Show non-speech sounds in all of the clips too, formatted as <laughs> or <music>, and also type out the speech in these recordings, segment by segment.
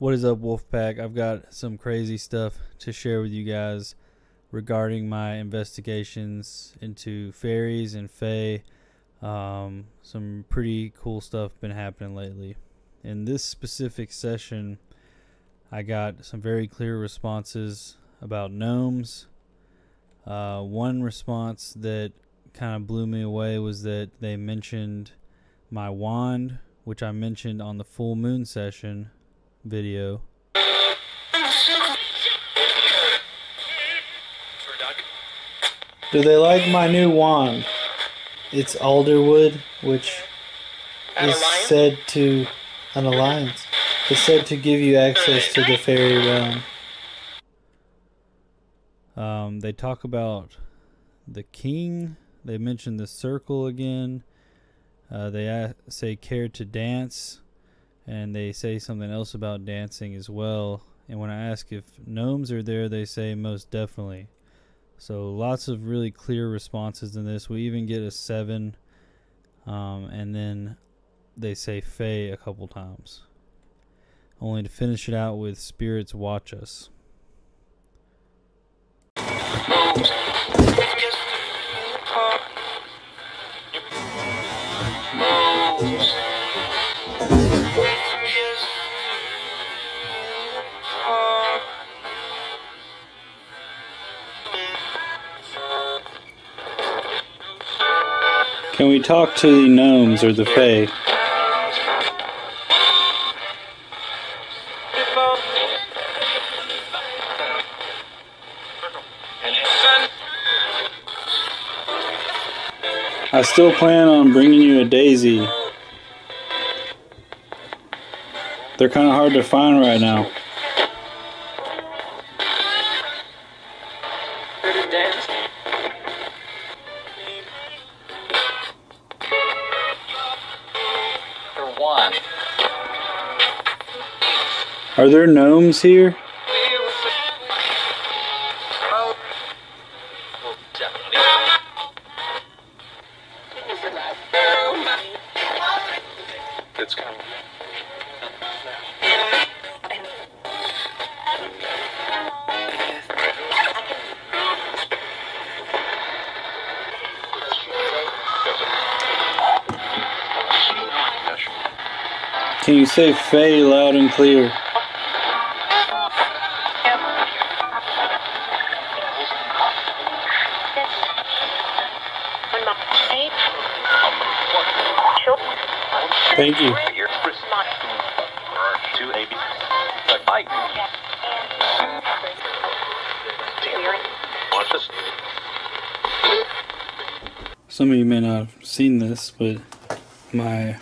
What is up, Wolfpack? I've got some crazy stuff to share with you guys regarding my investigations into fairies and fae. Um, some pretty cool stuff been happening lately. In this specific session, I got some very clear responses about gnomes. Uh, one response that kind of blew me away was that they mentioned my wand, which I mentioned on the full moon session video. Do they like my new wand? It's alderwood, which is said to an alliance. It's said to give you access to the fairy realm. Um, they talk about the king. They mention the circle again. Uh, they a- say care to dance, and they say something else about dancing as well. And when I ask if gnomes are there, they say most definitely. So lots of really clear responses in this. We even get a seven, um, and then they say Fae a couple times, only to finish it out with spirits watch us. Can we talk to the gnomes or the Fae? I still plan on bringing you a daisy. They're kind of hard to find right now. Are there gnomes here? Can you say Fae loud and clear? Thank you. You're two AB. Like Mike. Watch this. Some of you may not have seen this, but my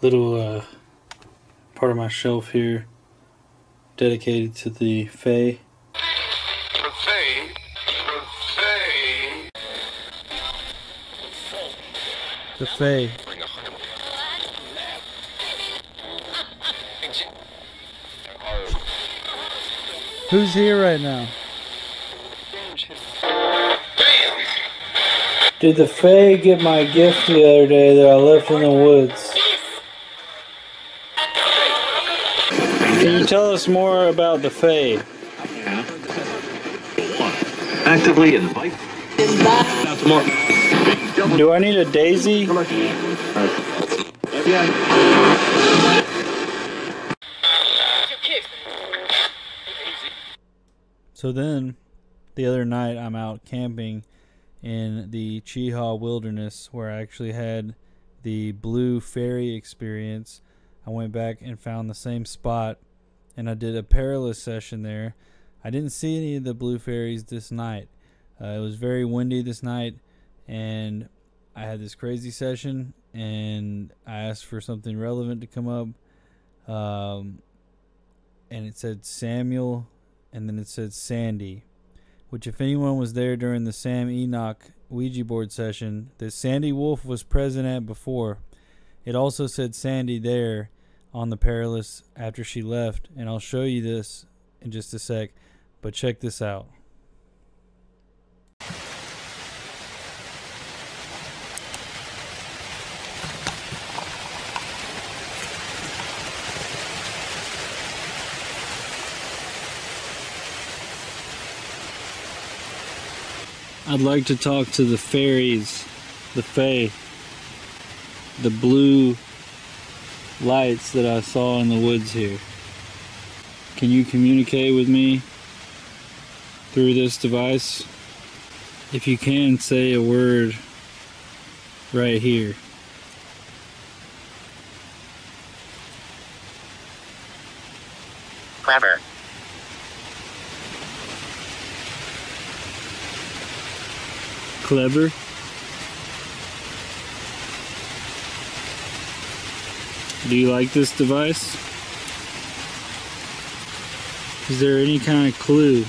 little uh, part of my shelf here dedicated to the Fae. Buffet, buffet. The Fae. Who's here right now? Did the Fae get my gift the other day that I left in the woods? Can you tell us more about the Fae? Actively invite. That's more. Do I need a daisy? So then, the other night, I'm out camping in the Cheaha Wilderness where I actually had the Blue Fairy experience. I went back and found the same spot and I did a perilous session there. I didn't see any of the Blue Fairies this night. Uh, it was very windy this night and I had this crazy session and I asked for something relevant to come up. Um, and it said Samuel and then it said Sandy, which, if anyone was there during the Sam Enoch Ouija board session that Sandy Wolf was present at before, it also said Sandy there on the Perilous after she left, and I'll show you this in just a sec. But check this out. I'd like to talk to the fairies, the fae, the blue lights that I saw in the woods here. Can you communicate with me through this device? If you can, say a word right here. Clever. Clever. Do you like this device? Is there any kind of clue?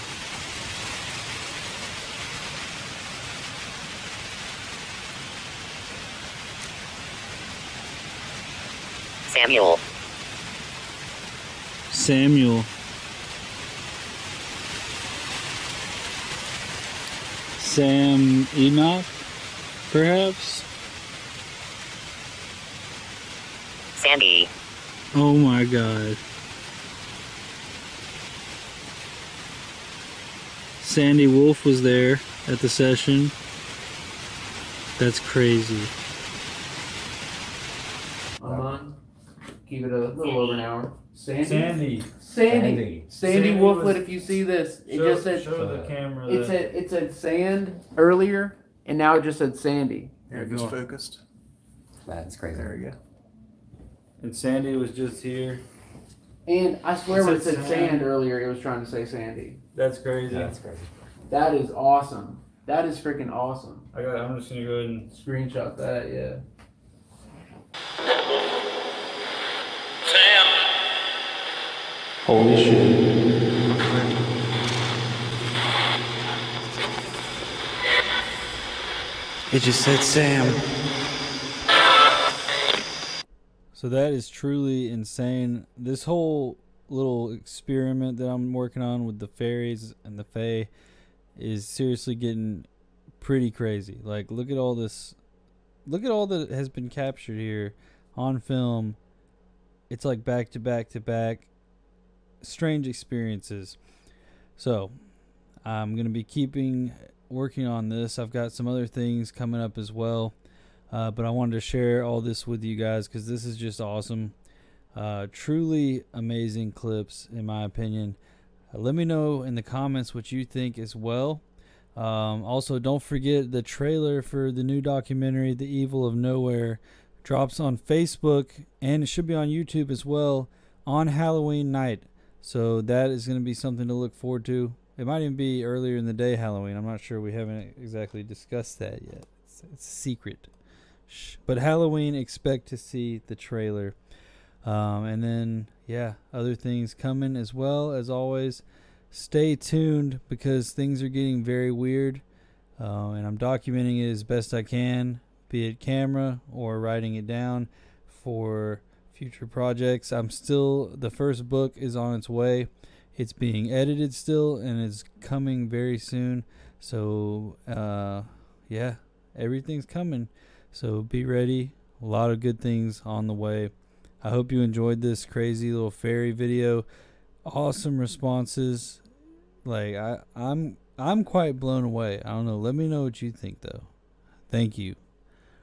Samuel. Samuel. Sam Enoch, perhaps? Sandy. Oh my god. Sandy Wolf was there at the session. That's crazy. I'm on. Keep it a little over an hour. Sandy. Sandy. Sandy. Sandy, Sandy Wolfwood. If you see this, it Show, just said show the camera it said it said sand earlier, and now it just said Sandy. Here, go just on. focused. That's crazy. There we go. And Sandy was just here. And I swear It when it said said sand. sand earlier, it was trying to say Sandy. That's crazy. That's crazy. That is awesome. That is freaking awesome. I got. I'm just gonna go ahead and. Screenshot that, yeah. Holy shit. It just said Sam. So that is truly insane. This whole little experiment that I'm working on with the fairies and the fae is seriously getting pretty crazy. Like look at all this look at all that has been captured here on film. It's like back to back to back strange experiences. So, I'm going to be keeping working on this. I've got some other things coming up as well. Uh, but I wanted to share all this with you guys because this is just awesome. Uh, truly amazing clips, in my opinion. Uh, let me know in the comments what you think as well. Um, also, don't forget the trailer for the new documentary, The Evil of Nowhere, drops on Facebook and it should be on YouTube as well on Halloween night. So that is going to be something to look forward to. It might even be earlier in the day Halloween. I'm not sure. We haven't exactly discussed that yet. It's, it's secret. Shh. But Halloween, expect to see the trailer. Um, and then, yeah, other things coming as well. As always, stay tuned because things are getting very weird. Uh, and I'm documenting it as best I can, be it camera or writing it down for future projects. I'm still, the first book is on its way. It's being edited still and it's coming very soon. So, uh, yeah, everything's coming. So be ready. A lot of good things on the way. I hope you enjoyed this crazy little fairy video. Awesome responses. Like I, I'm I'm quite blown away. I don't know. Let me know what you think though. Thank you.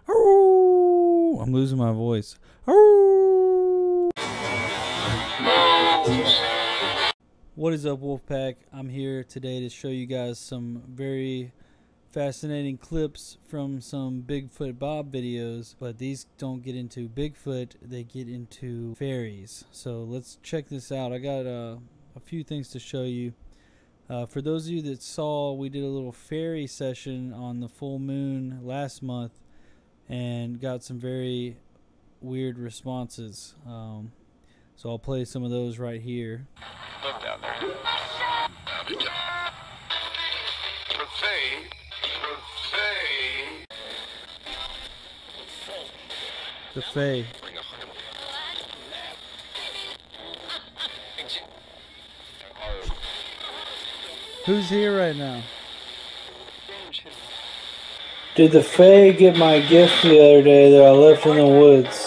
I'm losing my voice. What is up, Wolfpack? I'm here today to show you guys some very fascinating clips from some Bigfoot Bob videos, but these don't get into Bigfoot, they get into fairies. So let's check this out. I got uh, a few things to show you. Uh, for those of you that saw, we did a little fairy session on the full moon last month and got some very weird responses. Um, so I'll play some of those right here. Look down there. Buffet. Buffet. The Fae. Who's here right now? Did the Fae get my gift the other day that I left in the woods?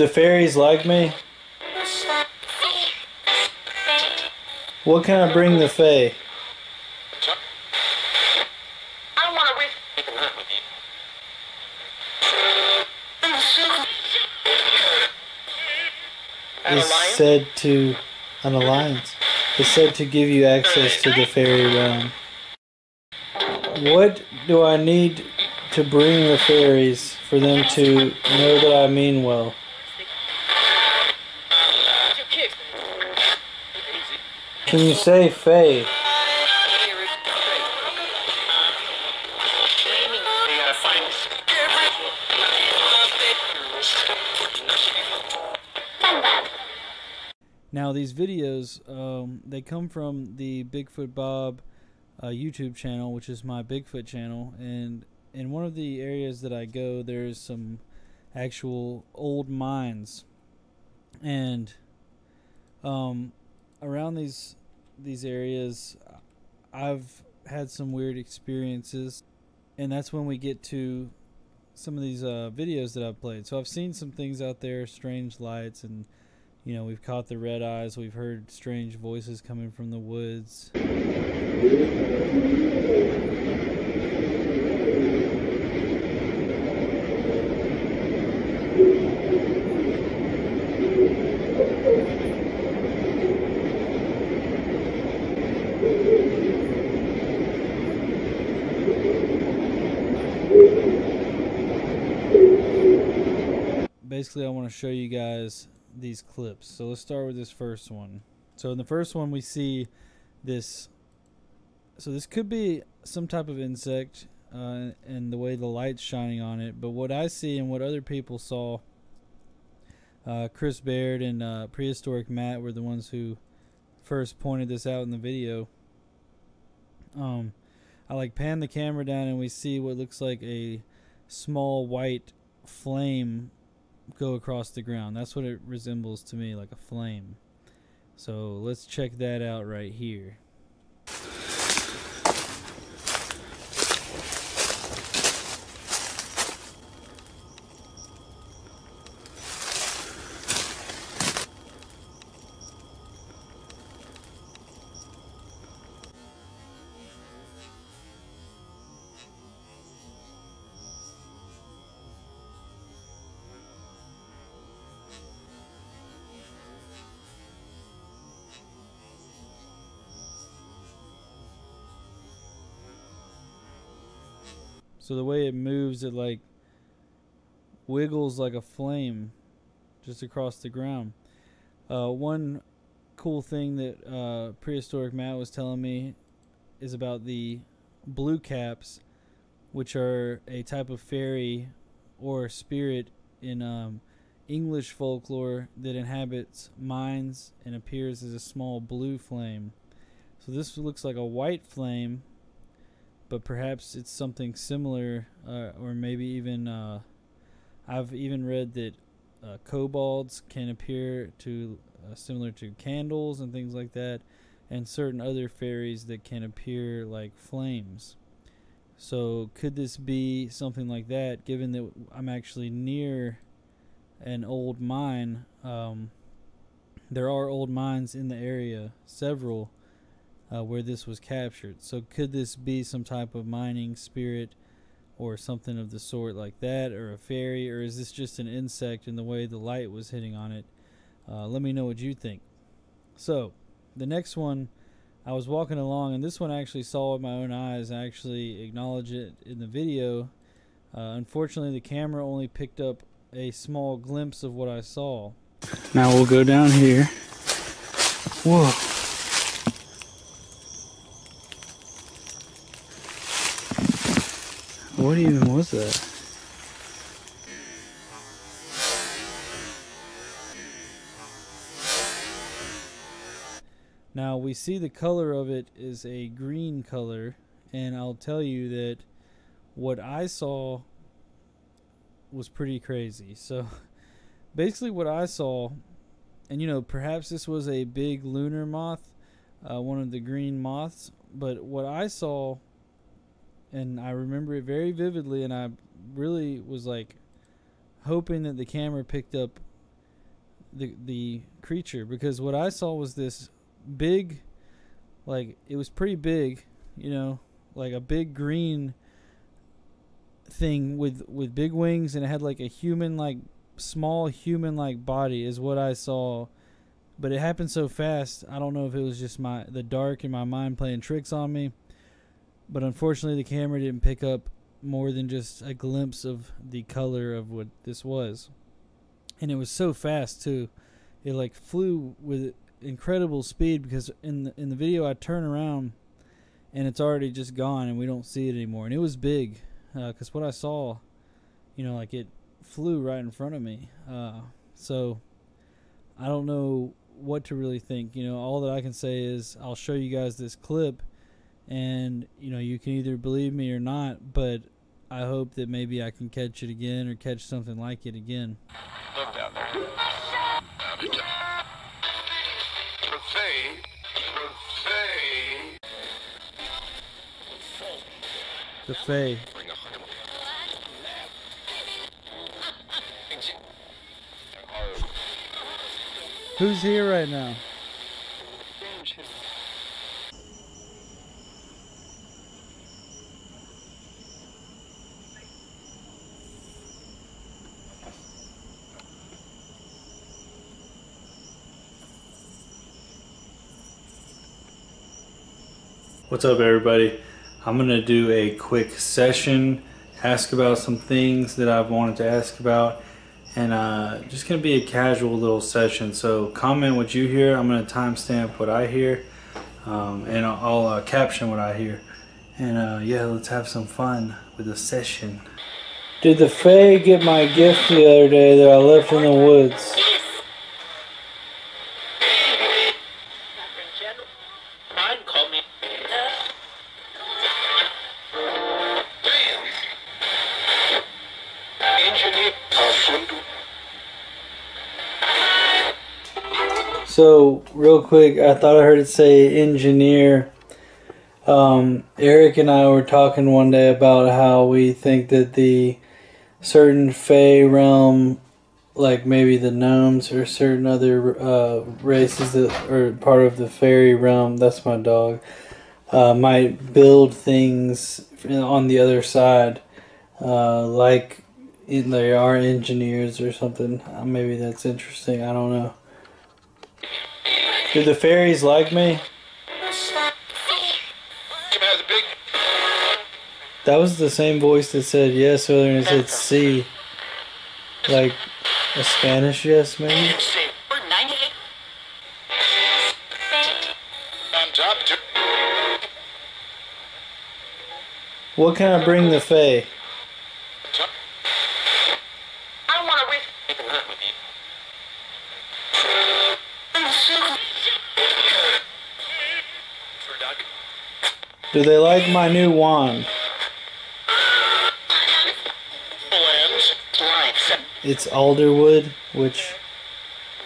The fairies like me? What can I bring the fae? Is said to an alliance. Is said to give you access to the fairy realm. What do I need to bring the fairies for them to know that I mean well? Can you say find Now these videos, um, they come from the Bigfoot Bob uh, YouTube channel, which is my Bigfoot channel, and in one of the areas that I go, there's some actual old mines, and um, around these these areas, I've had some weird experiences, and that's when we get to some of these uh, videos that I've played. So I've seen some things out there, strange lights and you know, we've caught the red eyes, we've heard strange voices coming from the woods. Basically, I want to show you guys these clips. So let's start with this first one. So in the first one, we see this. So this could be some type of insect, uh, and the way the light's shining on it. But what I see and what other people saw, uh, Chris Baird and uh, Prehistoric Matt were the ones who first pointed this out in the video. Um, I like pan the camera down and we see what looks like a small white flame go across the ground. That's what it resembles to me, like a flame. So let's check that out right here. So the way it moves, it like wiggles like a flame just across the ground. Uh, one cool thing that uh, prehistoric Matt was telling me is about the blue caps, which are a type of fairy or spirit in um, English folklore that inhabits mines and appears as a small blue flame. So this looks like a white flame but perhaps it's something similar, uh, or maybe even uh, I've even read that uh, kobolds can appear to uh, similar to candles and things like that, and certain other fairies that can appear like flames. So could this be something like that? Given that I'm actually near an old mine, um, there are old mines in the area, several uh, where this was captured. So could this be some type of mining spirit or something of the sort like that, or a fairy, or is this just an insect in the way the light was hitting on it? Uh, let me know what you think. So the next one, I was walking along, and this one I actually saw with my own eyes. I actually acknowledge it in the video. Uh, unfortunately, the camera only picked up a small glimpse of what I saw. Now we'll go down here. Whoa. What even was that? Now we see the color of it is a green color, and I'll tell you that what I saw was pretty crazy. So <laughs> basically, what I saw, and you know, perhaps this was a big lunar moth, uh, one of the green moths, but what I saw and I remember it very vividly, and I really was like hoping that the camera picked up the the creature because what I saw was this big, like it was pretty big, you know, like a big green thing with with big wings and it had like a human like small human like body is what I saw but it happened so fast I don't know if it was just my the dark in my mind playing tricks on me but unfortunately the camera didn't pick up more than just a glimpse of the color of what this was and it was so fast too it like flew with incredible speed because in the, in the video I turn around and it's already just gone and we don't see it anymore and it was big because what I saw, you know, like it flew right in front of me. Uh, so I don't know what to really think. You know, all that I can say is I'll show you guys this clip, and you know, you can either believe me or not. But I hope that maybe I can catch it again or catch something like it again. Look down there. The Fae. Who's here right now? What's up, everybody? I'm gonna do a quick session, ask about some things that I've wanted to ask about, and uh, just gonna be a casual little session. So comment what you hear. I'm gonna timestamp what I hear, um, and I'll, uh, caption what I hear. And uh, yeah, let's have some fun with the session. Did the Fae get my gift the other day that I left in the woods? So, real quick, I thought I heard it say engineer. Um, Eric and I were talking one day about how we think that the certain Fey realm, like maybe the gnomes or certain other uh, races that are part of the fairy realm, that's my dog, uh, might build things on the other side, uh, like they are engineers or something. Uh, maybe that's interesting. I don't know. Do the fairies like me? Jim has a big. That was the same voice that said yes earlier and it said C. Like a Spanish yes, maybe? We're 98. On top. Jim. What can I bring the Fae? I don't want to risk getting hurt with you. For Doug. Do they like my new wand? It's alderwood, which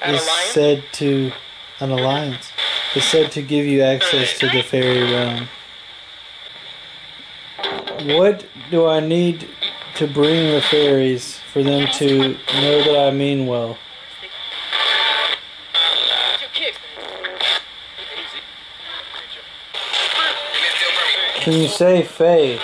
is said to an alliance. Is said to give you access to the fairy realm. What do I need to bring the fairies for them to know that I mean well? Can you say Fae?